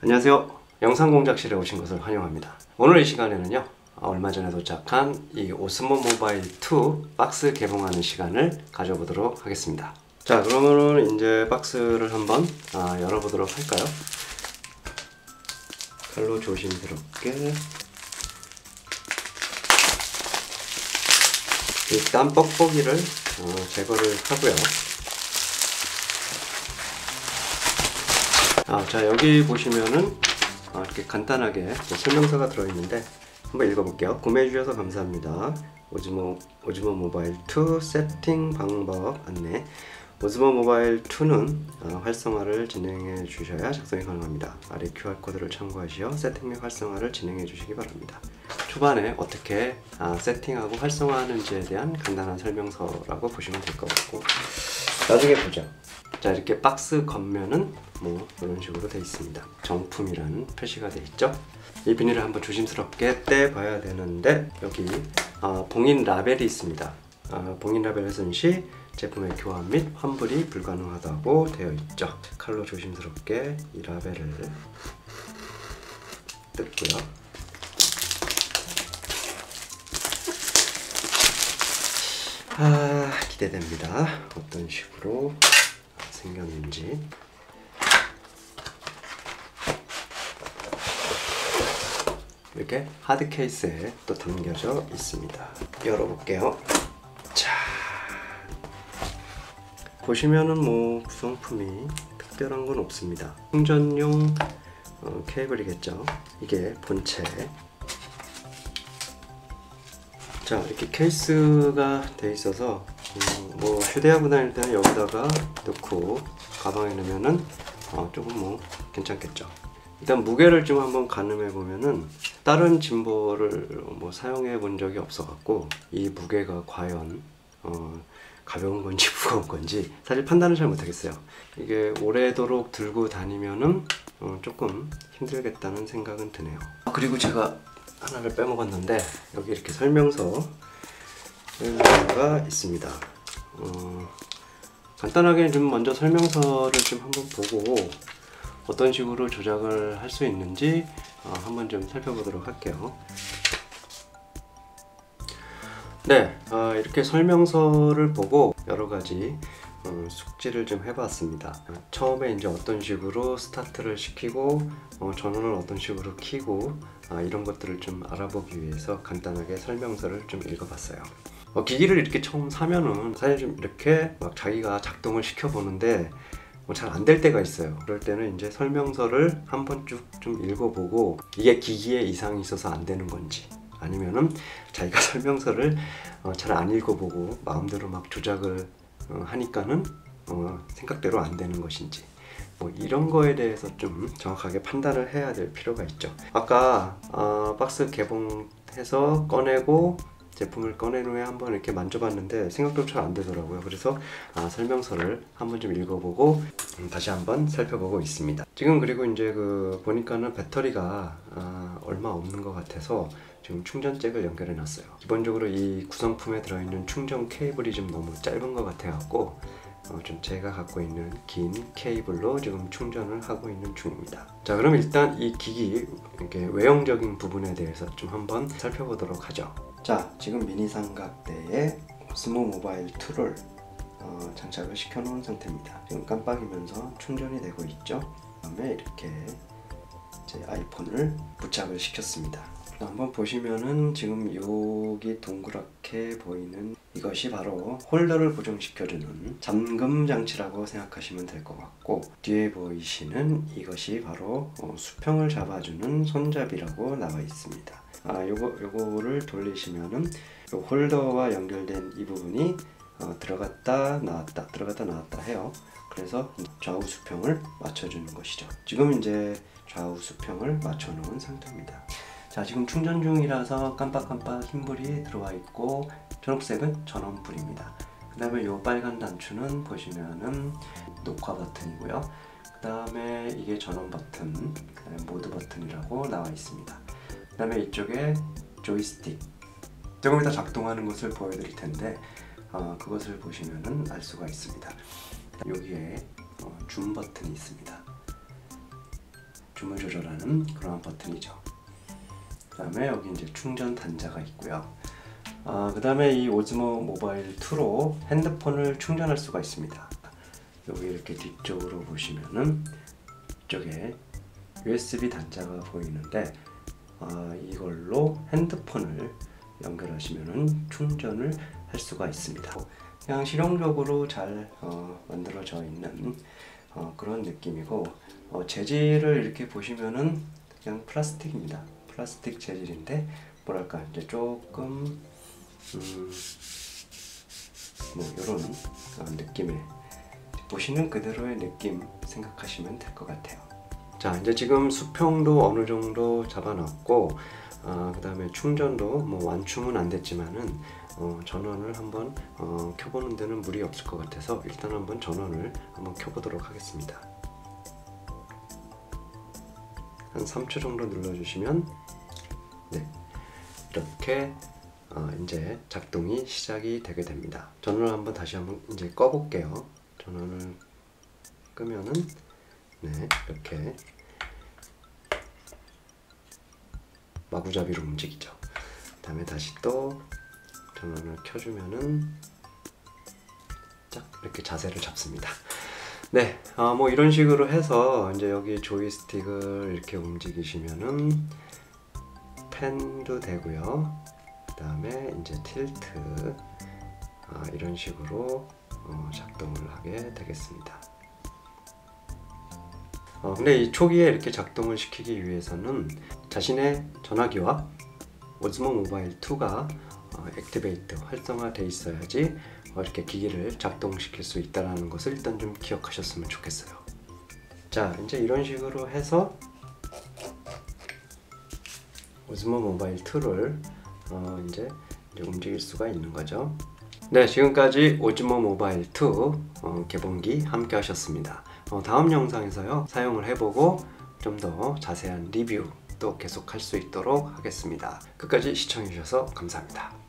안녕하세요. 영상 공작실에 오신 것을 환영합니다. 오늘 이 시간에는요. 얼마 전에 도착한 이 오스모 모바일 2 박스 개봉하는 시간을 가져보도록 하겠습니다. 자, 그러면은 이제 박스를 한번 아, 열어보도록 할까요? 칼로 조심스럽게 일단 뻑뻑이를 어, 제거를 하고요. 아, 자 여기 보시면은 아, 이렇게 간단하게 설명서가 들어있는데 한번 읽어볼게요. 구매해 주셔서 감사합니다. 오즈모 오즈모 모바일 2 세팅 방법 안내. 오즈모 모바일 2는 아, 활성화를 진행해 주셔야 작성이 가능합니다. 아래 QR 코드를 참고하시어 세팅 및 활성화를 진행해 주시기 바랍니다. 초반에 어떻게 아, 세팅하고 활성화하는지에 대한 간단한 설명서라고 보시면 될 것 같고 나중에 보죠. 자 이렇게 박스 겉면은 뭐 이런 식으로 되어 있습니다. 정품이라는 표시가 되어 있죠. 이 비닐을 한번 조심스럽게 떼봐야 되는데 여기 아, 봉인 라벨이 있습니다. 아, 봉인 라벨을 쓴 시 제품의 교환 및 환불이 불가능하다고 되어 있죠. 칼로 조심스럽게 이 라벨을 뜯고요. 아 기대됩니다. 어떤 식으로 생겼는지. 이렇게 하드 케이스에 또 담겨져 있습니다. 열어볼게요. 자, 보시면은 뭐 구성품이 특별한 건 없습니다. 충전용 어, 케이블이겠죠. 이게 본체. 자, 이렇게 케이스가 돼 있어서 음, 뭐 휴대하고 다닐 때는 여기다가 넣고 가방에 넣으면은 어, 조금 뭐 괜찮겠죠. 일단 무게를 좀 한번 가늠해 보면은 다른 짐볼을 뭐 사용해 본 적이 없어 갖고 이 무게가 과연 어, 가벼운 건지 무거운 건지 사실 판단을 잘 못하겠어요. 이게 오래도록 들고 다니면은 어, 조금 힘들겠다는 생각은 드네요. 아, 그리고 제가 하나를 빼먹었는데 여기 이렇게 설명서 설명서가 있습니다. 어, 간단하게 좀 먼저 설명서를 좀 한번 보고 어떤 식으로 조작을 할 수 있는지 어, 한번 좀 살펴보도록 할게요. 네, 어, 이렇게 설명서를 보고 여러 가지 어, 숙지를 좀 해봤습니다. 처음에 이제 어떤 식으로 스타트를 시키고 어, 전원을 어떤 식으로 켜고 아, 이런 것들을 좀 알아보기 위해서 간단하게 설명서를 좀 읽어봤어요. 어, 기기를 이렇게 처음 사면은 사실 좀 이렇게 막 자기가 작동을 시켜보는데 뭐 잘안 될 때가 있어요. 그럴 때는 이제 설명서를 한번 쭉 좀 읽어보고 이게 기기에 이상이 있어서 안 되는 건지 아니면은 자기가 설명서를 어, 잘안 읽어보고 마음대로 막 조작을 어, 하니까는 어, 생각대로 안 되는 것인지 뭐 이런 거에 대해서 좀 정확하게 판단을 해야 될 필요가 있죠. 아까 어, 박스 개봉해서 꺼내고 제품을 꺼낸 후에 한번 이렇게 만져봤는데 생각대로 잘안 되더라고요. 그래서 아, 설명서를 한번 좀 읽어보고 음, 다시 한번 살펴보고 있습니다. 지금 그리고 이제 그 보니까는 배터리가 아, 얼마 없는 것 같아서 지금 충전잭을 연결해 놨어요. 기본적으로 이 구성품에 들어있는 충전 케이블이 좀 너무 짧은 것 같아 갖고 어, 좀 제가 갖고 있는 긴 케이블로 지금 충전을 하고 있는 중입니다. 자, 그럼 일단 이 기기 이렇게 외형적인 부분에 대해서 좀 한번 살펴보도록 하죠. 자, 지금 미니 삼각대에 스모 모바일 2를 어, 장착을 시켜 놓은 상태입니다. 지금 깜빡이면서 충전이 되고 있죠. 그 다음에 이렇게 제 아이폰을 부착을 시켰습니다. 한번 보시면은 지금 여기 동그랗게 보이는 이것이 바로 홀더를 고정시켜주는 잠금 장치라고 생각하시면 될 것 같고 뒤에 보이시는 이것이 바로 어, 수평을 잡아주는 손잡이라고 나와 있습니다. 아 요거 요거를 돌리시면은 요 홀더와 연결된 이 부분이 어, 들어갔다 나왔다 들어갔다 나왔다 해요. 그래서 좌우 수평을 맞춰주는 것이죠. 지금 이제 좌우 수평을 맞춰 놓은 상태입니다. 자 지금 충전 중이라서 깜빡깜빡 흰불이 들어와 있고 초록색은 전원불입니다. 그 다음에 이 빨간 단추는 보시면은 녹화 버튼이고요. 그 다음에 이게 전원 버튼, 그 다음에 모드 버튼이라고 나와 있습니다. 그 다음에 이쪽에 조이스틱 조금 이따 작동하는 것을 보여드릴 텐데 어, 그것을 보시면은 알 수가 있습니다. 여기에 어, 줌 버튼이 있습니다. 줌을 조절하는 그러한 버튼이죠. 그 다음에 여기 이제 충전 단자가 있고요. 아, 그 다음에 이 오즈모 모바일 2로 핸드폰을 충전할 수가 있습니다. 여기 이렇게 뒤쪽으로 보시면은 이쪽에 USB 단자가 보이는데 아, 이걸로 핸드폰을 연결하시면은 충전을 할 수가 있습니다. 그냥 실용적으로 잘 어, 만들어져 있는 어, 그런 느낌이고 어, 재질을 이렇게 보시면은 그냥 플라스틱입니다. 플라스틱 재질인데 뭐랄까 이제 조금 음, 뭐 이런 어, 느낌의 보시는 그대로의 느낌 생각하시면 될 것 같아요. 자 이제 지금 수평도 어느 정도 잡아놨고 어, 그 다음에 충전도 뭐 완충은 안 됐지만은 어, 전원을 한번 어, 켜보는 데는 무리 없을 것 같아서 일단 한번 전원을 한번 켜보도록 하겠습니다. 한 3초 정도 눌러주시면 네 이렇게 어, 이제 작동이 시작이 되게 됩니다. 전원을 한번 다시 한번 이제 꺼볼게요. 전원을 끄면은 네 이렇게 마구잡이로 움직이죠. 다음에 다시 또 전원을 켜주면은 짝 이렇게 자세를 잡습니다. 네, 어, 뭐 이런 식으로 해서 이제 여기 조이스틱을 이렇게 움직이시면은 펜도 되고요. 그 다음에 이제 틸트 아, 이런 식으로 어, 작동을 하게 되겠습니다. 어, 근데 이 초기에 이렇게 작동을 시키기 위해서는 자신의 전화기와 오즈모 모바일 2가 어, 액티베이트 활성화돼 있어야지 어, 이렇게 기기를 작동시킬 수 있다는 것을 일단 좀 기억하셨으면 좋겠어요. 자, 이제 이런 식으로 해서 오즈모 모바일 2를 어, 이제, 이제 움직일 수가 있는 거죠. 네, 지금까지 오즈모 모바일 2 어, 개봉기 함께 하셨습니다. 어, 다음 영상에서요 사용을 해보고 좀 더 자세한 리뷰 또 계속 할 수 있도록 하겠습니다. 끝까지 시청해주셔서 감사합니다.